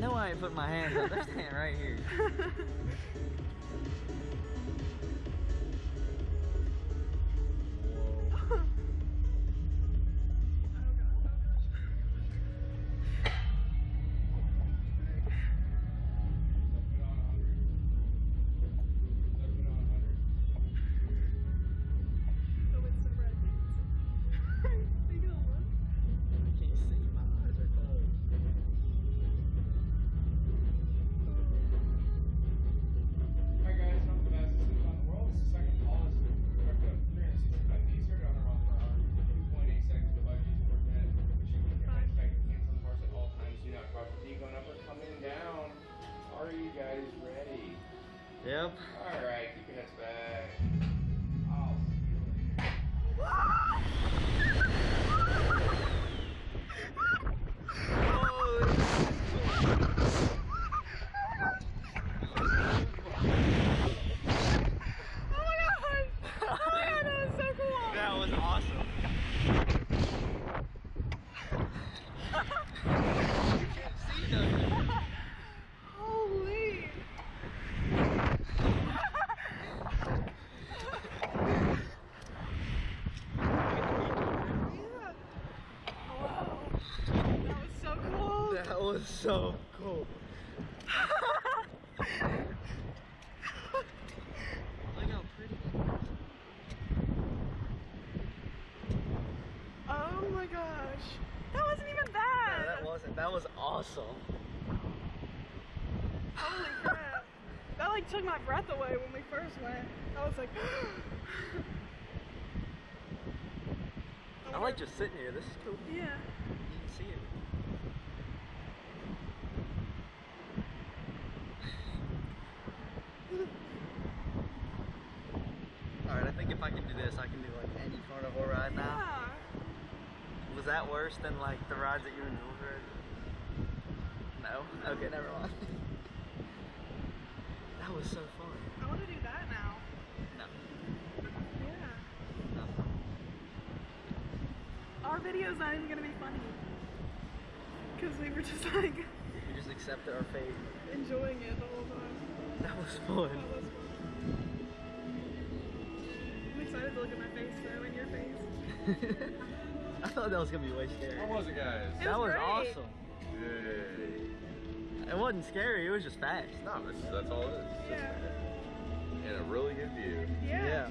No, I ain't putting my hands up. They're standing right here. guys ready? Yep. Alright, keep your heads back. I'll see you later. That was awesome. you can't see nothing. Holy! Yeah. Wow. That was so cool. That was so oh. cool. Look how pretty. Oh my gosh. That wasn't even Yeah, bad. that wasn't. That was awesome. Holy crap. That like took my breath away when we first went. I was like, I like just sitting here. This is cool. Yeah. You can see it. I if I can do this, I can do like any carnival ride now. Yeah. Was that worse than like the rides that you Jules rode? No? Okay, never mind. that was so fun. I want to do that now. No. Yeah. no. Our video's not even gonna be funny. Because we were just like We just accepted our fate. enjoying it the whole time. That was fun. I thought that was gonna be way scary. How was it, guys? It that was was great. awesome. Yay. It wasn't scary, it was just fast. No, that's, that's all it is. Yeah. And a really good view. Yeah. Yeah.